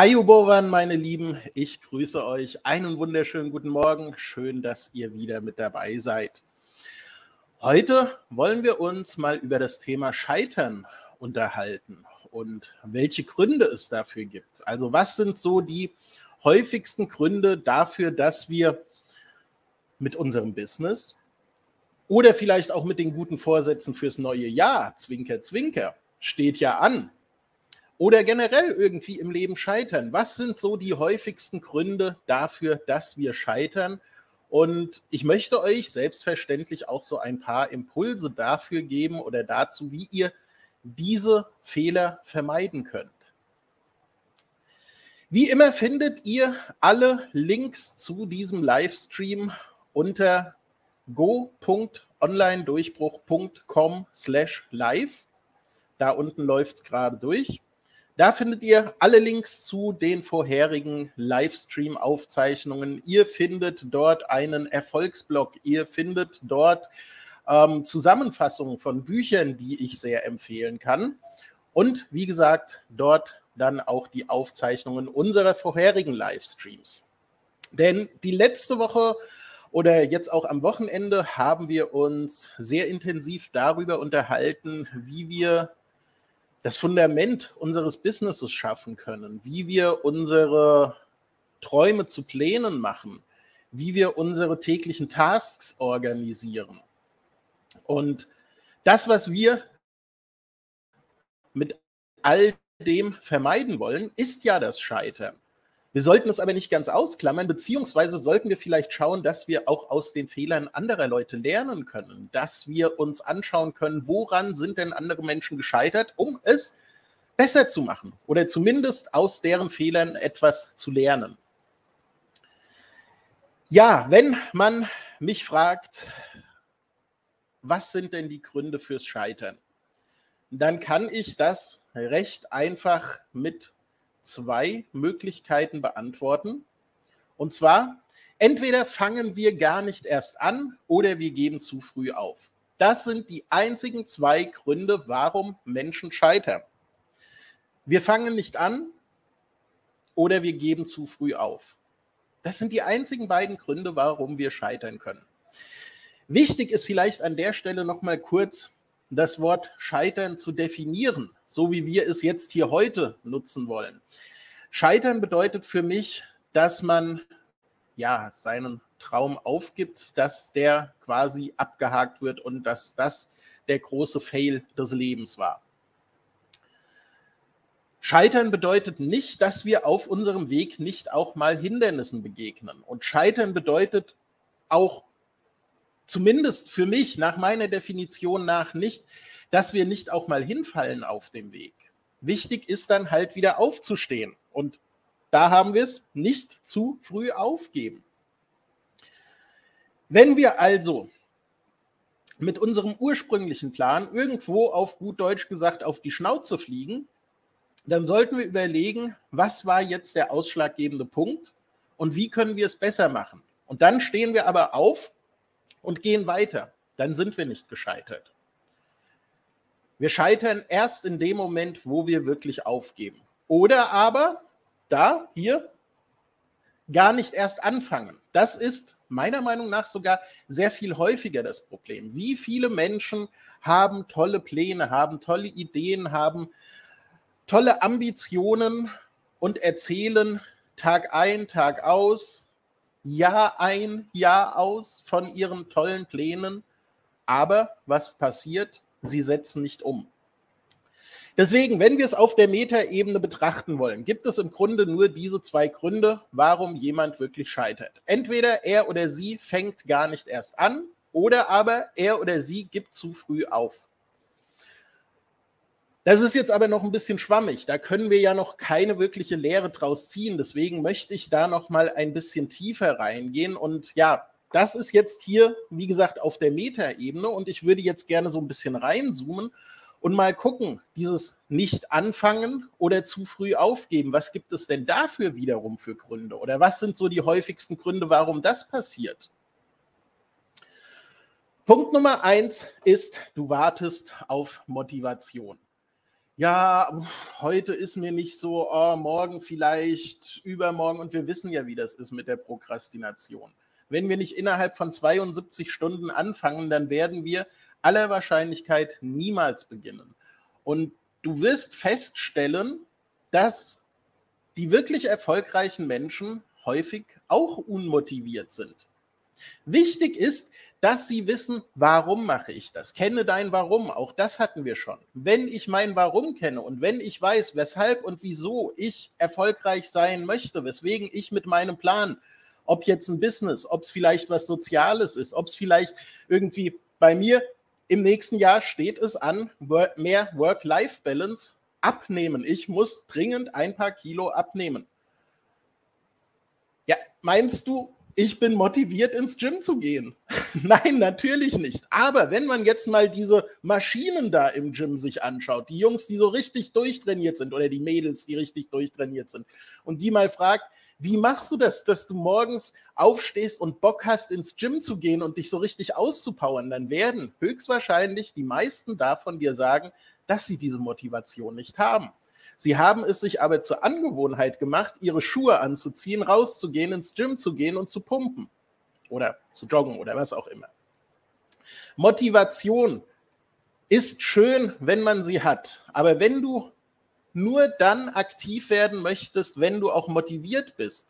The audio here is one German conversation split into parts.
Ayubovan, meine Lieben, ich grüße euch. Einen wunderschönen guten Morgen. Schön, dass ihr wieder mit dabei seid. Heute wollen wir uns mal über das Thema Scheitern unterhalten und welche Gründe es dafür gibt. Also was sind so die häufigsten Gründe dafür, dass wir mit unserem Business oder vielleicht auch mit den guten Vorsätzen fürs neue Jahr, Zwinker, Zwinker, steht ja an, oder generell irgendwie im Leben scheitern. Was sind so die häufigsten Gründe dafür, dass wir scheitern? Und ich möchte euch selbstverständlich auch so ein paar Impulse dafür geben oder dazu, wie ihr diese Fehler vermeiden könnt. Wie immer findet ihr alle Links zu diesem Livestream unter go.onlinedurchbruch.com slash live. Da unten läuft es gerade durch. Da findet ihr alle Links zu den vorherigen Livestream-Aufzeichnungen. Ihr findet dort einen Erfolgsblog. Ihr findet dort ähm, Zusammenfassungen von Büchern, die ich sehr empfehlen kann. Und wie gesagt, dort dann auch die Aufzeichnungen unserer vorherigen Livestreams. Denn die letzte Woche oder jetzt auch am Wochenende haben wir uns sehr intensiv darüber unterhalten, wie wir das Fundament unseres Businesses schaffen können, wie wir unsere Träume zu Plänen machen, wie wir unsere täglichen Tasks organisieren. Und das, was wir mit all dem vermeiden wollen, ist ja das Scheitern. Wir sollten es aber nicht ganz ausklammern, beziehungsweise sollten wir vielleicht schauen, dass wir auch aus den Fehlern anderer Leute lernen können, dass wir uns anschauen können, woran sind denn andere Menschen gescheitert, um es besser zu machen oder zumindest aus deren Fehlern etwas zu lernen. Ja, wenn man mich fragt, was sind denn die Gründe fürs Scheitern, dann kann ich das recht einfach mit zwei Möglichkeiten beantworten. Und zwar, entweder fangen wir gar nicht erst an oder wir geben zu früh auf. Das sind die einzigen zwei Gründe, warum Menschen scheitern. Wir fangen nicht an oder wir geben zu früh auf. Das sind die einzigen beiden Gründe, warum wir scheitern können. Wichtig ist vielleicht an der Stelle noch mal kurz das Wort Scheitern zu definieren, so wie wir es jetzt hier heute nutzen wollen. Scheitern bedeutet für mich, dass man ja seinen Traum aufgibt, dass der quasi abgehakt wird und dass das der große Fail des Lebens war. Scheitern bedeutet nicht, dass wir auf unserem Weg nicht auch mal Hindernissen begegnen. Und Scheitern bedeutet auch zumindest für mich nach meiner Definition nach nicht, dass wir nicht auch mal hinfallen auf dem Weg. Wichtig ist dann halt wieder aufzustehen. Und da haben wir es nicht zu früh aufgeben. Wenn wir also mit unserem ursprünglichen Plan irgendwo auf gut Deutsch gesagt auf die Schnauze fliegen, dann sollten wir überlegen, was war jetzt der ausschlaggebende Punkt und wie können wir es besser machen. Und dann stehen wir aber auf und gehen weiter. Dann sind wir nicht gescheitert. Wir scheitern erst in dem Moment, wo wir wirklich aufgeben. Oder aber da, hier, gar nicht erst anfangen. Das ist meiner Meinung nach sogar sehr viel häufiger das Problem. Wie viele Menschen haben tolle Pläne, haben tolle Ideen, haben tolle Ambitionen und erzählen Tag ein, Tag aus, Jahr ein, Jahr aus von ihren tollen Plänen. Aber was passiert? Sie setzen nicht um. Deswegen, wenn wir es auf der Metaebene betrachten wollen, gibt es im Grunde nur diese zwei Gründe, warum jemand wirklich scheitert. Entweder er oder sie fängt gar nicht erst an oder aber er oder sie gibt zu früh auf. Das ist jetzt aber noch ein bisschen schwammig. Da können wir ja noch keine wirkliche Lehre draus ziehen. Deswegen möchte ich da noch mal ein bisschen tiefer reingehen. Und ja, das ist jetzt hier, wie gesagt, auf der Metaebene. Und ich würde jetzt gerne so ein bisschen reinzoomen und mal gucken, dieses nicht anfangen oder zu früh aufgeben. Was gibt es denn dafür wiederum für Gründe? Oder was sind so die häufigsten Gründe, warum das passiert? Punkt Nummer eins ist, du wartest auf Motivation. Ja, heute ist mir nicht so, oh, morgen vielleicht, übermorgen. Und wir wissen ja, wie das ist mit der Prokrastination. Wenn wir nicht innerhalb von 72 Stunden anfangen, dann werden wir aller Wahrscheinlichkeit niemals beginnen. Und du wirst feststellen, dass die wirklich erfolgreichen Menschen häufig auch unmotiviert sind. Wichtig ist, dass sie wissen, warum mache ich das. Kenne dein Warum, auch das hatten wir schon. Wenn ich mein Warum kenne und wenn ich weiß, weshalb und wieso ich erfolgreich sein möchte, weswegen ich mit meinem Plan, ob jetzt ein Business, ob es vielleicht was Soziales ist, ob es vielleicht irgendwie bei mir im nächsten Jahr steht es an, mehr Work-Life-Balance abnehmen. Ich muss dringend ein paar Kilo abnehmen. Ja, meinst du, ich bin motiviert, ins Gym zu gehen. Nein, natürlich nicht. Aber wenn man jetzt mal diese Maschinen da im Gym sich anschaut, die Jungs, die so richtig durchtrainiert sind oder die Mädels, die richtig durchtrainiert sind, und die mal fragt, wie machst du das, dass du morgens aufstehst und Bock hast, ins Gym zu gehen und dich so richtig auszupowern, dann werden höchstwahrscheinlich die meisten davon dir sagen, dass sie diese Motivation nicht haben. Sie haben es sich aber zur Angewohnheit gemacht, ihre Schuhe anzuziehen, rauszugehen, ins Gym zu gehen und zu pumpen oder zu joggen oder was auch immer. Motivation ist schön, wenn man sie hat, aber wenn du nur dann aktiv werden möchtest, wenn du auch motiviert bist,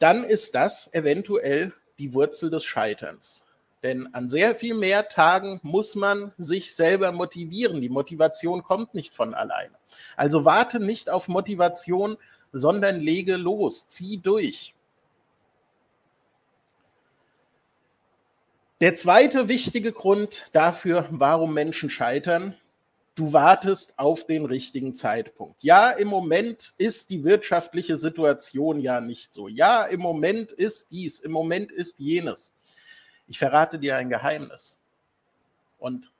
dann ist das eventuell die Wurzel des Scheiterns. Denn an sehr viel mehr Tagen muss man sich selber motivieren. Die Motivation kommt nicht von alleine. Also warte nicht auf Motivation, sondern lege los, zieh durch. Der zweite wichtige Grund dafür, warum Menschen scheitern, du wartest auf den richtigen Zeitpunkt. Ja, im Moment ist die wirtschaftliche Situation ja nicht so. Ja, im Moment ist dies, im Moment ist jenes. Ich verrate dir ein Geheimnis. Und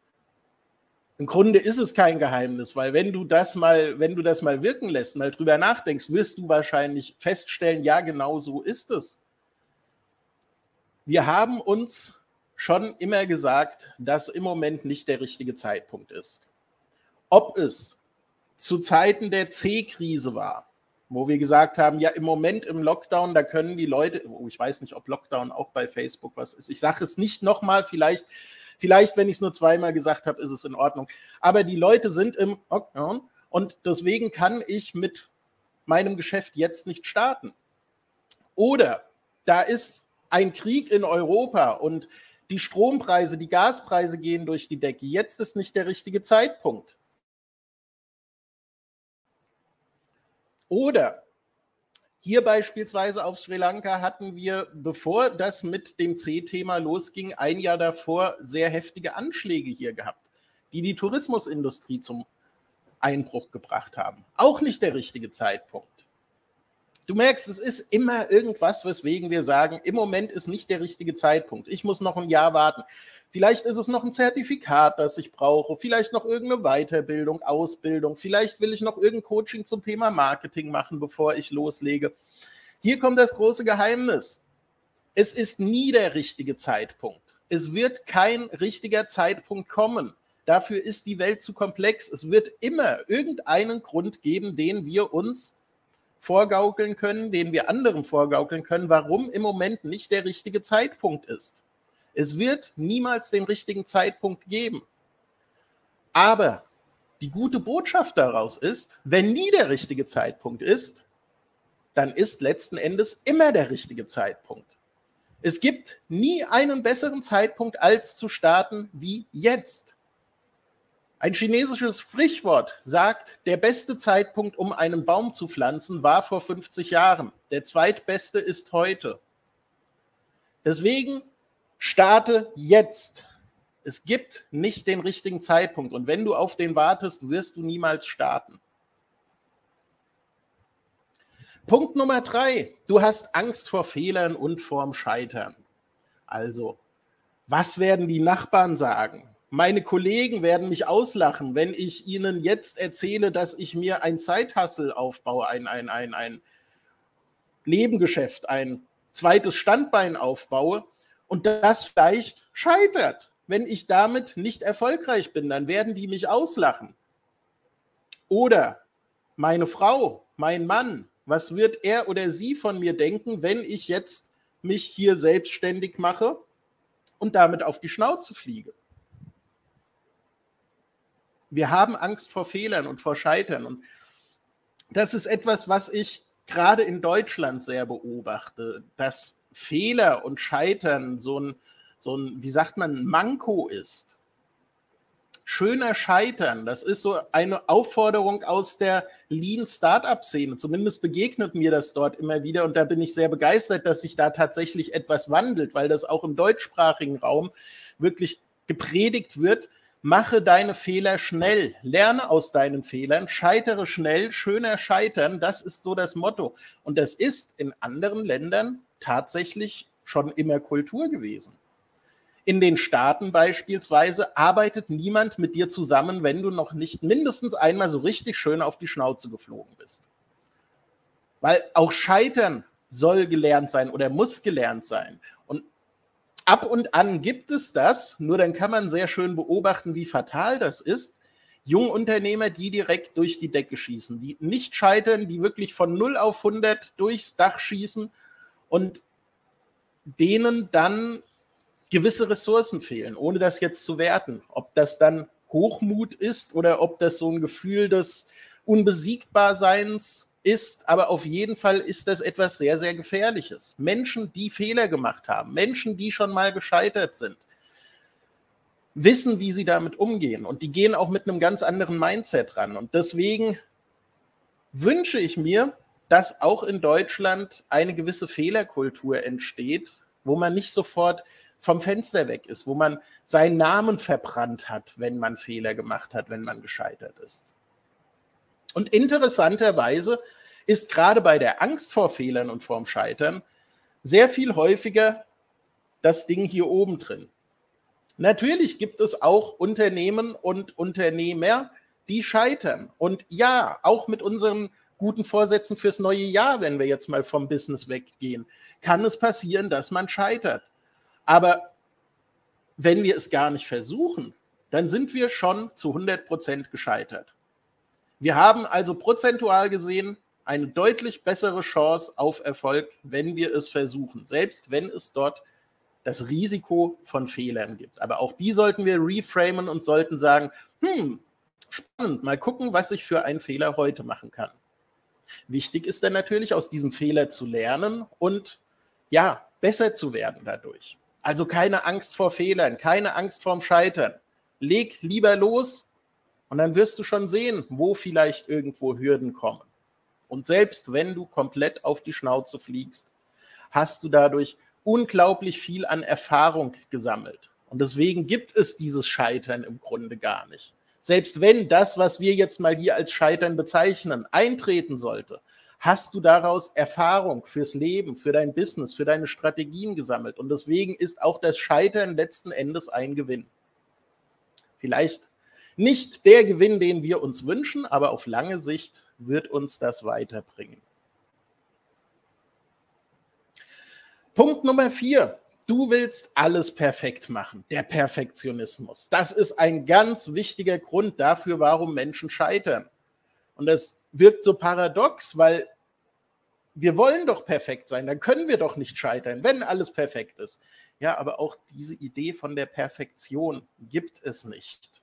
im Grunde ist es kein Geheimnis, weil wenn du das mal, wenn du das mal wirken lässt, mal drüber nachdenkst, wirst du wahrscheinlich feststellen, ja, genau so ist es. Wir haben uns schon immer gesagt, dass im Moment nicht der richtige Zeitpunkt ist. Ob es zu Zeiten der C-Krise war, wo wir gesagt haben, ja, im Moment im Lockdown, da können die Leute, oh, ich weiß nicht, ob Lockdown auch bei Facebook was ist. Ich sage es nicht nochmal, vielleicht, vielleicht, wenn ich es nur zweimal gesagt habe, ist es in Ordnung. Aber die Leute sind im Lockdown und deswegen kann ich mit meinem Geschäft jetzt nicht starten. Oder da ist ein Krieg in Europa und die Strompreise, die Gaspreise gehen durch die Decke. Jetzt ist nicht der richtige Zeitpunkt. Oder hier beispielsweise auf Sri Lanka hatten wir, bevor das mit dem C-Thema losging, ein Jahr davor sehr heftige Anschläge hier gehabt, die die Tourismusindustrie zum Einbruch gebracht haben. Auch nicht der richtige Zeitpunkt. Du merkst, es ist immer irgendwas, weswegen wir sagen, im Moment ist nicht der richtige Zeitpunkt. Ich muss noch ein Jahr warten. Vielleicht ist es noch ein Zertifikat, das ich brauche. Vielleicht noch irgendeine Weiterbildung, Ausbildung. Vielleicht will ich noch irgendein Coaching zum Thema Marketing machen, bevor ich loslege. Hier kommt das große Geheimnis. Es ist nie der richtige Zeitpunkt. Es wird kein richtiger Zeitpunkt kommen. Dafür ist die Welt zu komplex. Es wird immer irgendeinen Grund geben, den wir uns vorgaukeln können, den wir anderen vorgaukeln können, warum im Moment nicht der richtige Zeitpunkt ist. Es wird niemals den richtigen Zeitpunkt geben. Aber die gute Botschaft daraus ist, wenn nie der richtige Zeitpunkt ist, dann ist letzten Endes immer der richtige Zeitpunkt. Es gibt nie einen besseren Zeitpunkt als zu starten wie jetzt. Ein chinesisches Sprichwort sagt, der beste Zeitpunkt, um einen Baum zu pflanzen, war vor 50 Jahren. Der zweitbeste ist heute. Deswegen starte jetzt. Es gibt nicht den richtigen Zeitpunkt. Und wenn du auf den wartest, wirst du niemals starten. Punkt Nummer drei. Du hast Angst vor Fehlern und vorm Scheitern. Also, was werden die Nachbarn sagen? Meine Kollegen werden mich auslachen, wenn ich ihnen jetzt erzähle, dass ich mir ein Zeithassel aufbaue, ein, ein, ein, ein Nebengeschäft, ein zweites Standbein aufbaue und das vielleicht scheitert. Wenn ich damit nicht erfolgreich bin, dann werden die mich auslachen. Oder meine Frau, mein Mann, was wird er oder sie von mir denken, wenn ich jetzt mich hier selbstständig mache und damit auf die Schnauze fliege? Wir haben Angst vor Fehlern und vor Scheitern. Und das ist etwas, was ich gerade in Deutschland sehr beobachte, dass Fehler und Scheitern so ein, so ein, wie sagt man, Manko ist. Schöner Scheitern, das ist so eine Aufforderung aus der Lean Startup Szene. Zumindest begegnet mir das dort immer wieder und da bin ich sehr begeistert, dass sich da tatsächlich etwas wandelt, weil das auch im deutschsprachigen Raum wirklich gepredigt wird, Mache deine Fehler schnell, lerne aus deinen Fehlern, scheitere schnell, schöner scheitern, das ist so das Motto. Und das ist in anderen Ländern tatsächlich schon immer Kultur gewesen. In den Staaten beispielsweise arbeitet niemand mit dir zusammen, wenn du noch nicht mindestens einmal so richtig schön auf die Schnauze geflogen bist. Weil auch Scheitern soll gelernt sein oder muss gelernt sein. Ab und an gibt es das, nur dann kann man sehr schön beobachten, wie fatal das ist. Jungunternehmer, die direkt durch die Decke schießen, die nicht scheitern, die wirklich von 0 auf 100 durchs Dach schießen und denen dann gewisse Ressourcen fehlen, ohne das jetzt zu werten. Ob das dann Hochmut ist oder ob das so ein Gefühl des Unbesiegbarseins ist, aber auf jeden Fall ist das etwas sehr, sehr Gefährliches. Menschen, die Fehler gemacht haben, Menschen, die schon mal gescheitert sind, wissen, wie sie damit umgehen und die gehen auch mit einem ganz anderen Mindset ran. Und deswegen wünsche ich mir, dass auch in Deutschland eine gewisse Fehlerkultur entsteht, wo man nicht sofort vom Fenster weg ist, wo man seinen Namen verbrannt hat, wenn man Fehler gemacht hat, wenn man gescheitert ist. Und interessanterweise ist gerade bei der Angst vor Fehlern und vorm Scheitern sehr viel häufiger das Ding hier oben drin. Natürlich gibt es auch Unternehmen und Unternehmer, die scheitern. Und ja, auch mit unseren guten Vorsätzen fürs neue Jahr, wenn wir jetzt mal vom Business weggehen, kann es passieren, dass man scheitert. Aber wenn wir es gar nicht versuchen, dann sind wir schon zu 100 Prozent gescheitert. Wir haben also prozentual gesehen eine deutlich bessere Chance auf Erfolg, wenn wir es versuchen, selbst wenn es dort das Risiko von Fehlern gibt. Aber auch die sollten wir reframen und sollten sagen, hm, spannend, mal gucken, was ich für einen Fehler heute machen kann. Wichtig ist dann natürlich, aus diesem Fehler zu lernen und ja, besser zu werden dadurch. Also keine Angst vor Fehlern, keine Angst vorm Scheitern. Leg lieber los und dann wirst du schon sehen, wo vielleicht irgendwo Hürden kommen. Und selbst wenn du komplett auf die Schnauze fliegst, hast du dadurch unglaublich viel an Erfahrung gesammelt. Und deswegen gibt es dieses Scheitern im Grunde gar nicht. Selbst wenn das, was wir jetzt mal hier als Scheitern bezeichnen, eintreten sollte, hast du daraus Erfahrung fürs Leben, für dein Business, für deine Strategien gesammelt. Und deswegen ist auch das Scheitern letzten Endes ein Gewinn. Vielleicht nicht der Gewinn, den wir uns wünschen, aber auf lange Sicht wird uns das weiterbringen. Punkt Nummer vier. Du willst alles perfekt machen. Der Perfektionismus. Das ist ein ganz wichtiger Grund dafür, warum Menschen scheitern. Und das wirkt so paradox, weil wir wollen doch perfekt sein, dann können wir doch nicht scheitern, wenn alles perfekt ist. Ja, aber auch diese Idee von der Perfektion gibt es nicht.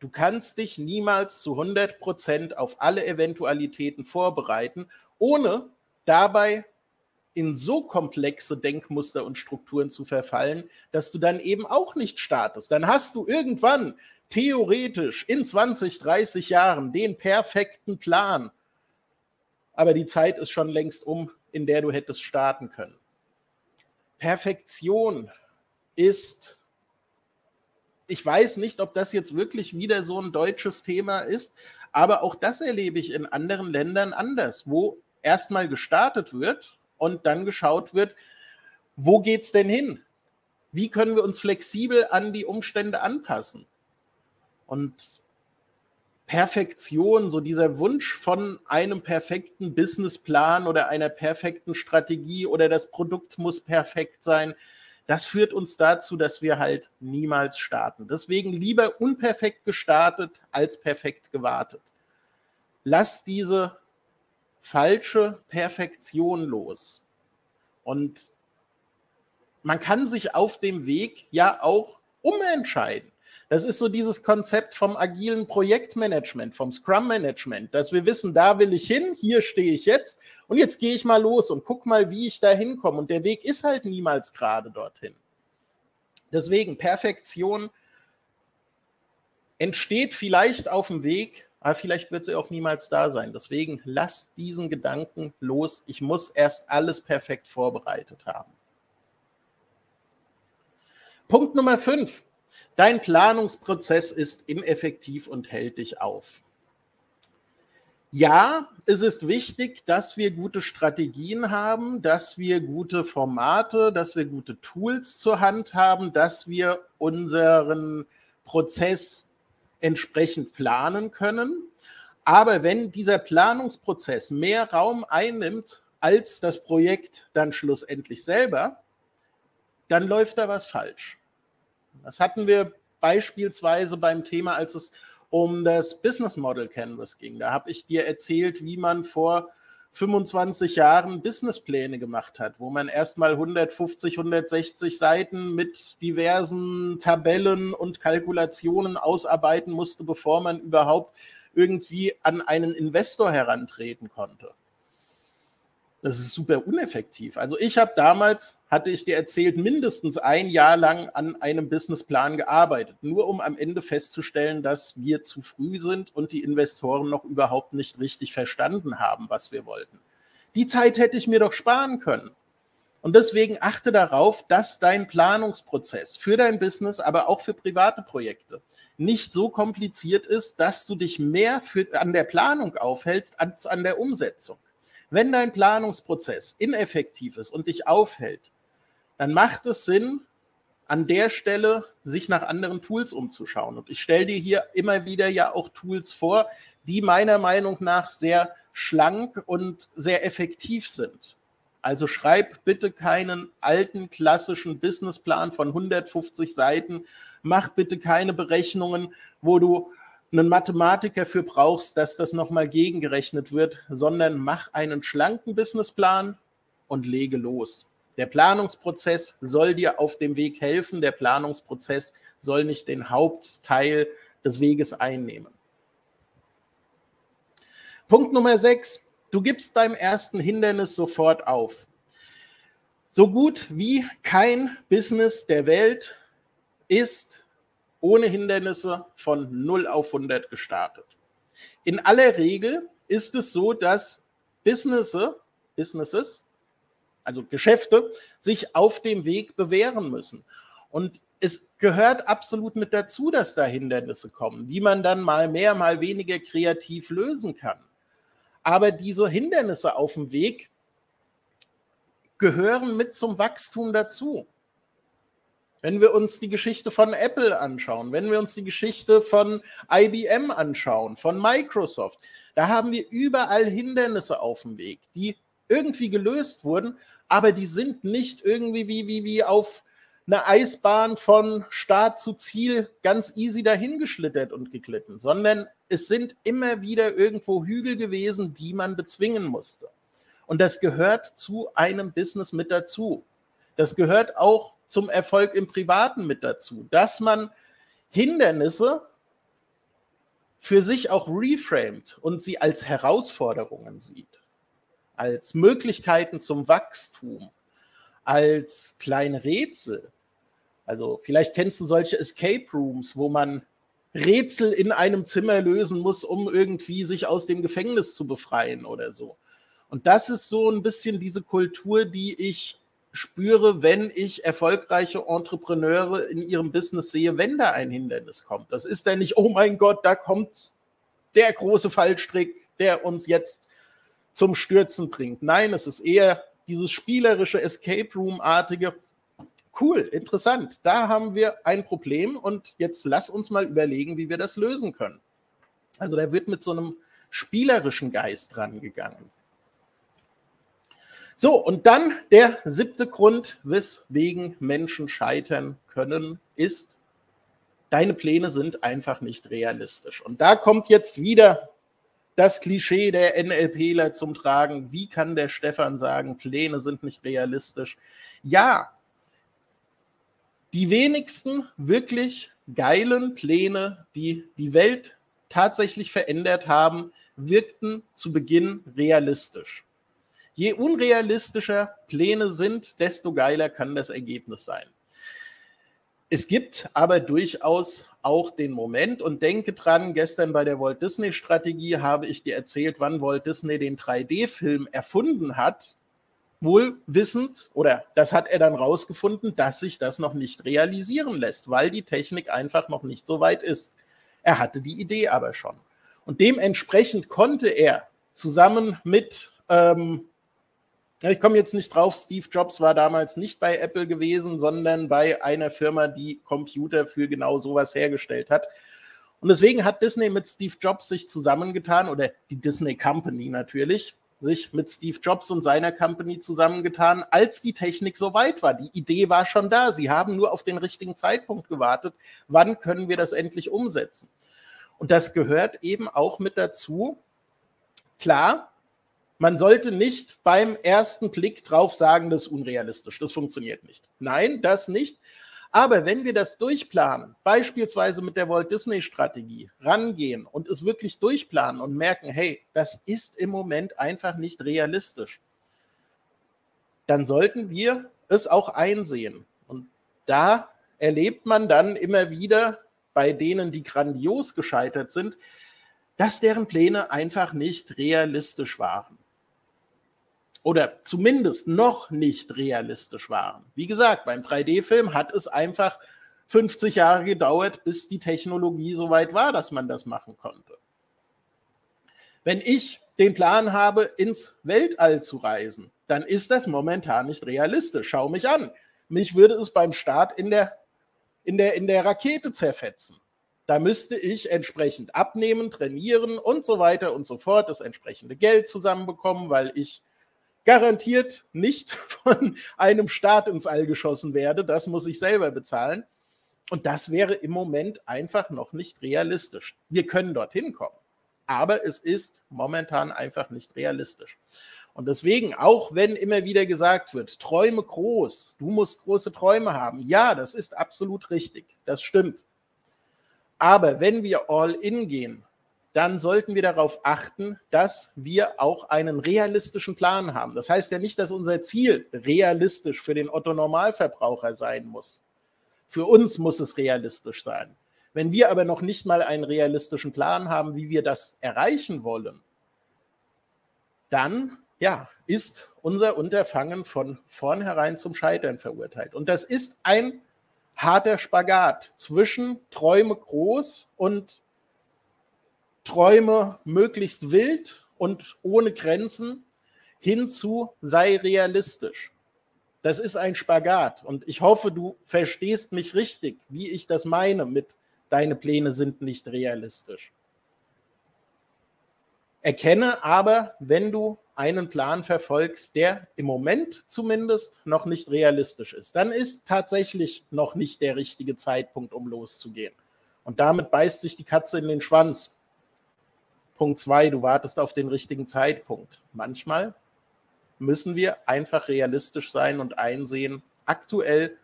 Du kannst dich niemals zu 100 Prozent auf alle Eventualitäten vorbereiten, ohne dabei in so komplexe Denkmuster und Strukturen zu verfallen, dass du dann eben auch nicht startest. Dann hast du irgendwann theoretisch in 20, 30 Jahren den perfekten Plan, aber die Zeit ist schon längst um, in der du hättest starten können. Perfektion ist ich weiß nicht, ob das jetzt wirklich wieder so ein deutsches Thema ist, aber auch das erlebe ich in anderen Ländern anders, wo erstmal gestartet wird und dann geschaut wird, wo geht es denn hin? Wie können wir uns flexibel an die Umstände anpassen? Und Perfektion, so dieser Wunsch von einem perfekten Businessplan oder einer perfekten Strategie oder das Produkt muss perfekt sein, das führt uns dazu, dass wir halt niemals starten. Deswegen lieber unperfekt gestartet als perfekt gewartet. lass diese falsche Perfektion los. Und man kann sich auf dem Weg ja auch umentscheiden. Das ist so dieses Konzept vom agilen Projektmanagement, vom Scrum-Management, dass wir wissen, da will ich hin, hier stehe ich jetzt und jetzt gehe ich mal los und guck mal, wie ich da hinkomme. Und der Weg ist halt niemals gerade dorthin. Deswegen, Perfektion entsteht vielleicht auf dem Weg, aber vielleicht wird sie auch niemals da sein. Deswegen lass diesen Gedanken los. Ich muss erst alles perfekt vorbereitet haben. Punkt Nummer fünf. Dein Planungsprozess ist ineffektiv und hält dich auf. Ja, es ist wichtig, dass wir gute Strategien haben, dass wir gute Formate, dass wir gute Tools zur Hand haben, dass wir unseren Prozess entsprechend planen können. Aber wenn dieser Planungsprozess mehr Raum einnimmt als das Projekt dann schlussendlich selber, dann läuft da was falsch. Das hatten wir beispielsweise beim Thema, als es um das Business Model Canvas ging. Da habe ich dir erzählt, wie man vor 25 Jahren Businesspläne gemacht hat, wo man erstmal 150, 160 Seiten mit diversen Tabellen und Kalkulationen ausarbeiten musste, bevor man überhaupt irgendwie an einen Investor herantreten konnte. Das ist super uneffektiv. Also ich habe damals, hatte ich dir erzählt, mindestens ein Jahr lang an einem Businessplan gearbeitet, nur um am Ende festzustellen, dass wir zu früh sind und die Investoren noch überhaupt nicht richtig verstanden haben, was wir wollten. Die Zeit hätte ich mir doch sparen können. Und deswegen achte darauf, dass dein Planungsprozess für dein Business, aber auch für private Projekte nicht so kompliziert ist, dass du dich mehr für, an der Planung aufhältst als an der Umsetzung. Wenn dein Planungsprozess ineffektiv ist und dich aufhält, dann macht es Sinn, an der Stelle sich nach anderen Tools umzuschauen. Und ich stelle dir hier immer wieder ja auch Tools vor, die meiner Meinung nach sehr schlank und sehr effektiv sind. Also schreib bitte keinen alten klassischen Businessplan von 150 Seiten, mach bitte keine Berechnungen, wo du einen Mathematiker für brauchst, dass das nochmal gegengerechnet wird, sondern mach einen schlanken Businessplan und lege los. Der Planungsprozess soll dir auf dem Weg helfen. Der Planungsprozess soll nicht den Hauptteil des Weges einnehmen. Punkt Nummer 6. Du gibst beim ersten Hindernis sofort auf. So gut wie kein Business der Welt ist ohne Hindernisse von 0 auf 100 gestartet. In aller Regel ist es so, dass Businesses, Businesses, also Geschäfte, sich auf dem Weg bewähren müssen. Und es gehört absolut mit dazu, dass da Hindernisse kommen, die man dann mal mehr, mal weniger kreativ lösen kann. Aber diese Hindernisse auf dem Weg gehören mit zum Wachstum dazu. Wenn wir uns die Geschichte von Apple anschauen, wenn wir uns die Geschichte von IBM anschauen, von Microsoft, da haben wir überall Hindernisse auf dem Weg, die irgendwie gelöst wurden, aber die sind nicht irgendwie wie, wie, wie auf einer Eisbahn von Start zu Ziel ganz easy dahingeschlittert und geglitten, sondern es sind immer wieder irgendwo Hügel gewesen, die man bezwingen musste. Und das gehört zu einem Business mit dazu. Das gehört auch zum Erfolg im Privaten mit dazu, dass man Hindernisse für sich auch reframed und sie als Herausforderungen sieht, als Möglichkeiten zum Wachstum, als kleine Rätsel. Also vielleicht kennst du solche Escape Rooms, wo man Rätsel in einem Zimmer lösen muss, um irgendwie sich aus dem Gefängnis zu befreien oder so. Und das ist so ein bisschen diese Kultur, die ich spüre, wenn ich erfolgreiche Entrepreneure in ihrem Business sehe, wenn da ein Hindernis kommt. Das ist dann nicht, oh mein Gott, da kommt der große Fallstrick, der uns jetzt zum Stürzen bringt. Nein, es ist eher dieses spielerische Escape Room-artige. Cool, interessant. Da haben wir ein Problem und jetzt lass uns mal überlegen, wie wir das lösen können. Also da wird mit so einem spielerischen Geist rangegangen. So, und dann der siebte Grund, weswegen Menschen scheitern können, ist, deine Pläne sind einfach nicht realistisch. Und da kommt jetzt wieder das Klischee der NLPler zum Tragen. Wie kann der Stefan sagen, Pläne sind nicht realistisch? Ja, die wenigsten wirklich geilen Pläne, die die Welt tatsächlich verändert haben, wirkten zu Beginn realistisch. Je unrealistischer Pläne sind, desto geiler kann das Ergebnis sein. Es gibt aber durchaus auch den Moment und denke dran, gestern bei der Walt Disney Strategie habe ich dir erzählt, wann Walt Disney den 3D-Film erfunden hat, wohl wissend, oder das hat er dann rausgefunden, dass sich das noch nicht realisieren lässt, weil die Technik einfach noch nicht so weit ist. Er hatte die Idee aber schon. Und dementsprechend konnte er zusammen mit, ähm, ich komme jetzt nicht drauf, Steve Jobs war damals nicht bei Apple gewesen, sondern bei einer Firma, die Computer für genau sowas hergestellt hat. Und deswegen hat Disney mit Steve Jobs sich zusammengetan, oder die Disney Company natürlich, sich mit Steve Jobs und seiner Company zusammengetan, als die Technik so weit war. Die Idee war schon da. Sie haben nur auf den richtigen Zeitpunkt gewartet. Wann können wir das endlich umsetzen? Und das gehört eben auch mit dazu. Klar, man sollte nicht beim ersten Blick drauf sagen, das ist unrealistisch, das funktioniert nicht. Nein, das nicht. Aber wenn wir das durchplanen, beispielsweise mit der Walt Disney Strategie, rangehen und es wirklich durchplanen und merken, hey, das ist im Moment einfach nicht realistisch, dann sollten wir es auch einsehen. Und da erlebt man dann immer wieder bei denen, die grandios gescheitert sind, dass deren Pläne einfach nicht realistisch waren oder zumindest noch nicht realistisch waren. Wie gesagt, beim 3D-Film hat es einfach 50 Jahre gedauert, bis die Technologie so weit war, dass man das machen konnte. Wenn ich den Plan habe, ins Weltall zu reisen, dann ist das momentan nicht realistisch. Schau mich an. Mich würde es beim Start in der, in der, in der Rakete zerfetzen. Da müsste ich entsprechend abnehmen, trainieren und so weiter und so fort, das entsprechende Geld zusammenbekommen, weil ich garantiert nicht von einem Staat ins All geschossen werde. Das muss ich selber bezahlen. Und das wäre im Moment einfach noch nicht realistisch. Wir können dorthin kommen, aber es ist momentan einfach nicht realistisch. Und deswegen, auch wenn immer wieder gesagt wird, träume groß, du musst große Träume haben. Ja, das ist absolut richtig. Das stimmt. Aber wenn wir all in gehen, dann sollten wir darauf achten, dass wir auch einen realistischen Plan haben. Das heißt ja nicht, dass unser Ziel realistisch für den Otto Normalverbraucher sein muss. Für uns muss es realistisch sein. Wenn wir aber noch nicht mal einen realistischen Plan haben, wie wir das erreichen wollen, dann ja, ist unser Unterfangen von vornherein zum Scheitern verurteilt. Und das ist ein harter Spagat zwischen Träume groß und träume möglichst wild und ohne Grenzen hinzu sei realistisch. Das ist ein Spagat und ich hoffe, du verstehst mich richtig, wie ich das meine mit deine Pläne sind nicht realistisch. Erkenne aber, wenn du einen Plan verfolgst, der im Moment zumindest noch nicht realistisch ist, dann ist tatsächlich noch nicht der richtige Zeitpunkt, um loszugehen. Und damit beißt sich die Katze in den Schwanz. Punkt zwei, du wartest auf den richtigen Zeitpunkt. Manchmal müssen wir einfach realistisch sein und einsehen, aktuell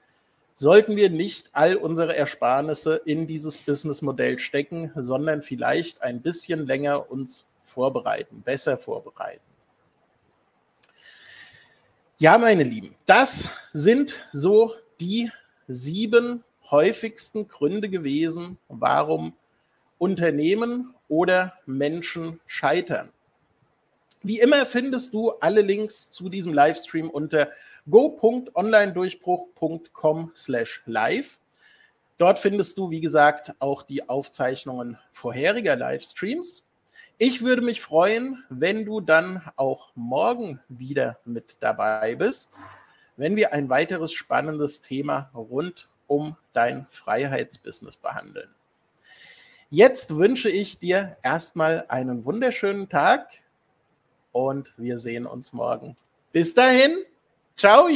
sollten wir nicht all unsere Ersparnisse in dieses Businessmodell stecken, sondern vielleicht ein bisschen länger uns vorbereiten, besser vorbereiten. Ja, meine Lieben, das sind so die sieben häufigsten Gründe gewesen, warum Unternehmen oder Menschen scheitern. Wie immer findest du alle Links zu diesem Livestream unter go.onlinedurchbruch.com slash live. Dort findest du, wie gesagt, auch die Aufzeichnungen vorheriger Livestreams. Ich würde mich freuen, wenn du dann auch morgen wieder mit dabei bist, wenn wir ein weiteres spannendes Thema rund um dein Freiheitsbusiness behandeln. Jetzt wünsche ich dir erstmal einen wunderschönen Tag und wir sehen uns morgen. Bis dahin, ciao!